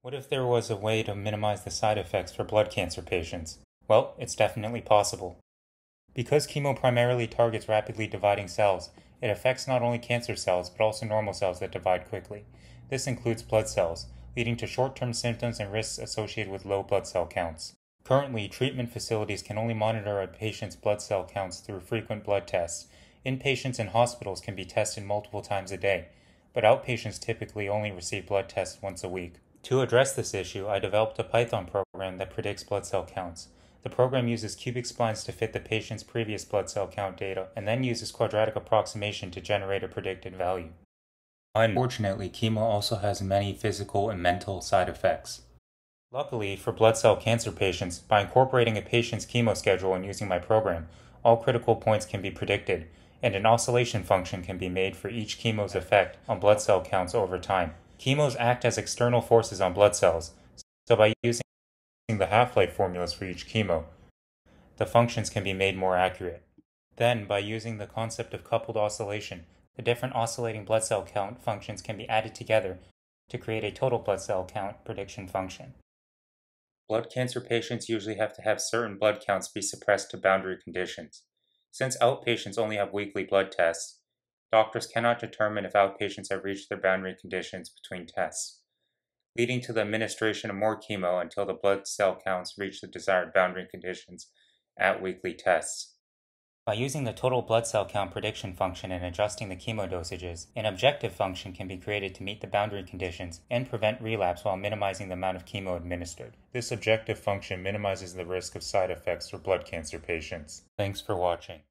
What if there was a way to minimize the side effects for blood cancer patients? Well, it's definitely possible. Because chemo primarily targets rapidly dividing cells, it affects not only cancer cells but also normal cells that divide quickly. This includes blood cells, leading to short term symptoms and risks associated with low blood cell counts. Currently, treatment facilities can only monitor a patient's blood cell counts through frequent blood tests. Inpatients in hospitals can be tested multiple times a day, but outpatients typically only receive blood tests once a week. To address this issue, I developed a Python program that predicts blood cell counts. The program uses cubic splines to fit the patient's previous blood cell count data and then uses quadratic approximation to generate a predicted value. Unfortunately, chemo also has many physical and mental side effects. Luckily, for blood cell cancer patients, by incorporating a patient's chemo schedule and using my program, all critical points can be predicted, and an oscillation function can be made for each chemo's effect on blood cell counts over time. Chemos act as external forces on blood cells, so by using the half-life formulas for each chemo, the functions can be made more accurate. Then, by using the concept of coupled oscillation, the different oscillating blood cell count functions can be added together to create a total blood cell count prediction function. Blood cancer patients usually have to have certain blood counts be suppressed to boundary conditions. Since outpatients only have weekly blood tests, doctors cannot determine if outpatients have reached their boundary conditions between tests, leading to the administration of more chemo until the blood cell counts reach the desired boundary conditions at weekly tests. By using the total blood cell count prediction function and adjusting the chemo dosages, an objective function can be created to meet the boundary conditions and prevent relapse while minimizing the amount of chemo administered. This objective function minimizes the risk of side effects for blood cancer patients. Thanks for watching.